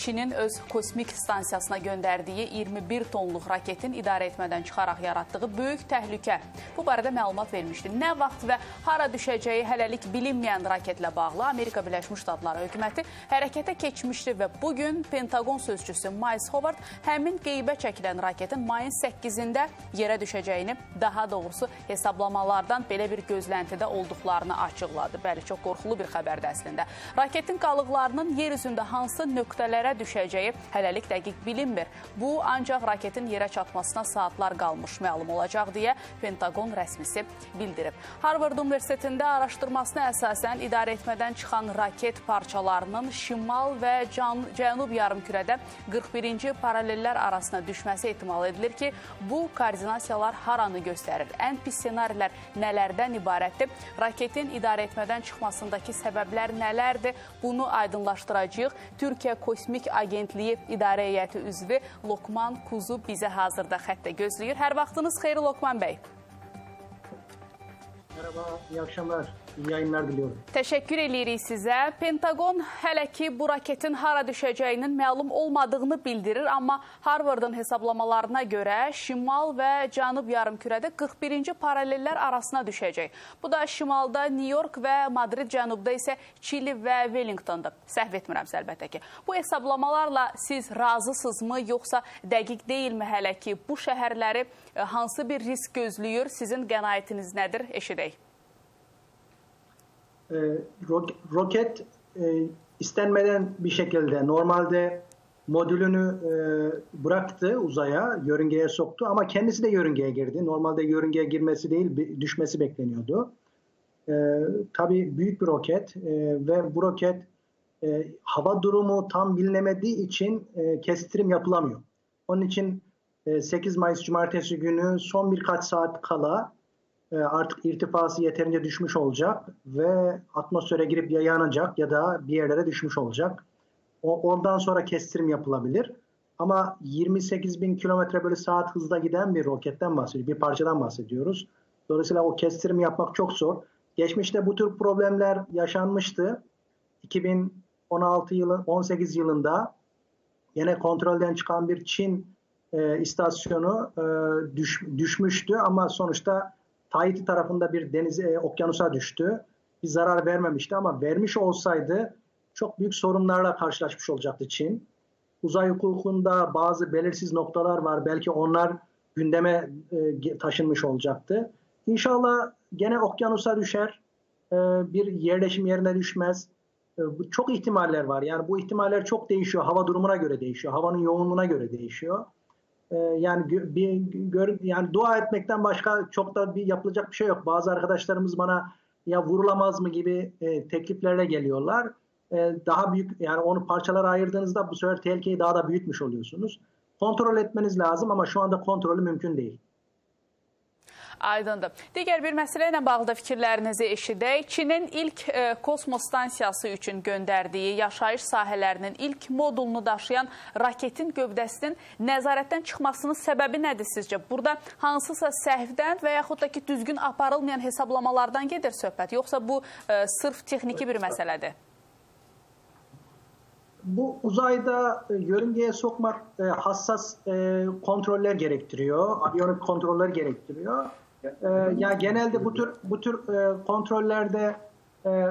Çinin öz kosmik stansiyasına göndərdiyi 21 tonluq raketin idarə etmədən çıxaraq yaratdığı böyük təhlükə. Bu barədə məlumat vermişdi. Nə vaxt və hara düşəcəyi hələlik bilinməyən raketlə bağlı Amerika Birləşmiş Ştatları hökuməti hərəkətə keçmişdi və bu gün Pentagon sözçüsü Miles Howard həmin qeybə çəkilən raketin mayın 8-də yerə düşəcəyini, daha doğrusu hesablamalardan belə bir gözləntidə olduqlarını açıqladı. Bəli, çox qorxulu bir xəbərdir əslində. Raketin qalıqlarının yer üzündə hansı nöqtələrə düşəcəyi hələlik dəqiq bilinmir. Bu ancaq raketin yerə çatmasına saatlar qalmış məlum olacaq deyə Pentagon rəsmisi bildirib. Harvard Universitetində araşdırmasına əsasən idarə etmədən çıxan raket parçalarının şimal və can, cənub yarımkürədə 41-ci paralellər arasına düşməsi ehtimal edilir ki, bu koordinasiyalar haranı göstərir? Ən pis ssenarilər nələrdən ibarətdir? Raketin idarə etmədən çıxmasındakı səbəblər nələrdir? Bunu aydınlaşdıracağıq. Türkiyə Kosmik Agentliyi İdarə Heyəti üzvü Lokman Kuzu bizə hazırda xəttə gözləyir. Hər vaxtınız xeyir Lokman bəy. Merhaba, iyi akşamlar. İyi yayınlar diliyorum. Təşəkkür eləyirik sizə. Pentagon hələ ki bu raketin hara düşəcəyinin məlum olmadığını bildirir, amma Harvardın hesablamalarına görə şimal və cənub yarımkürədə 41-ci paralellər arasına düşəcək. Bu da şimalda New York və Madrid, cənubda isə Çili və Wellingtonda. Səhv etmirəmsə əlbəttə ki. Bu hesablamalarla siz razısınızmı, yoxsa dəqiq deyilmi hələ ki bu şəhərləri e, hansı bir risk gözləyir? Sizin qənaətiniz nədir? Eşidək. Ro- roket e, istenmeden bir şekilde normalde modülünü e, bıraktı uzaya, yörüngeye soktu ama kendisi de yörüngeye girdi. Normalde yörüngeye girmesi değil, düşmesi bekleniyordu. E, tabii büyük bir roket e, ve bu roket e, hava durumu tam bilinemediği için e, kestirim yapılamıyor. Onun için e, 8 Mayıs Cumartesi günü son birkaç saat kala e, artık irtifası yeterince düşmüş olacak ve atmosfere girip ya yanacak ya da bir yerlere düşmüş olacak. Ondan sonra kestirim yapılabilir. Ama 28 bin kilometre bölü saat hızla giden bir roketten bahsediyoruz, bir parçadan bahsediyoruz. Dolayısıyla o kestirim yapmak çok zor. Geçmişte bu tür problemler yaşanmıştı. 2016 yılı, 18 yılında yine kontrolden çıkan bir Çin e, istasyonu e, düş, düşmüştü ama sonuçta Tahiti tarafında bir denize, e, okyanusa düştü. Bir zarar vermemişti ama vermiş olsaydı çok büyük sorunlarla karşılaşmış olacaktı Çin. Uzay hukukunda bazı belirsiz noktalar var. Belki onlar gündeme e, taşınmış olacaktı. İnşallah gene okyanusa düşer. E, bir yerleşim yerine düşmez. E, çok ihtimaller var. Yani bu ihtimaller çok değişiyor. Hava durumuna göre değişiyor. Havanın yoğunluğuna göre değişiyor. E, yani bir gör, yani dua etmekten başka çok da bir yapılacak bir şey yok. Bazı arkadaşlarımız bana ya vurulamaz mı gibi e, tekliflerle geliyorlar. E, daha büyük yani onu parçalara ayırdığınızda bu sefer tehlikeyi daha da büyütmüş oluyorsunuz. Kontrol etmeniz lazım ama şu anda kontrolü mümkün değil. Aydındır. Digər bir məsələ ilə bağlı da fikirlərinizi eşidək. Çinin ilk e, kosmos stansiyası üçün göndərdiyi yaşayış sahələrinin ilk modulunu daşıyan raketin gövdəsinin nəzarətdən çıxmasının səbəbi nədir sizcə? Burada hansısa səhvdən və yaxud da ki, düzgün aparılmayan hesablamalardan gedir söhbət, yoxsa bu e, sırf texniki bir məsələdir? Bu uzayda e, yörüngeye sokmak e, hassas e, kontroller gerektiriyor, aviyonik kontroller gerektiriyor. E, yani genelde bu tür bu tür e, kontrollerde e,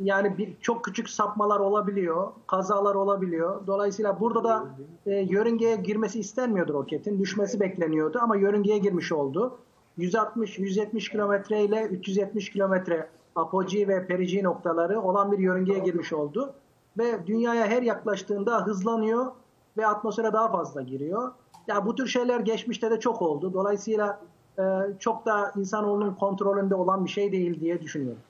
yani bir çok küçük sapmalar olabiliyor, kazalar olabiliyor. Dolayısıyla burada da e, yörüngeye girmesi istenmiyordu roketin, düşmesi bekleniyordu ama yörüngeye girmiş oldu. 160-170 kilometre ile 370 kilometre apogee ve perigee noktaları olan bir yörüngeye girmiş oldu ve dünyaya her yaklaştığında hızlanıyor ve atmosfere daha fazla giriyor. Ya bu tür şeyler geçmişte de çok oldu. Dolayısıyla çok da insanoğlunun kontrolünde olan bir şey değil diye düşünüyorum.